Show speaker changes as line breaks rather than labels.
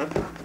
Huh?